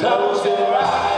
Close your eyes.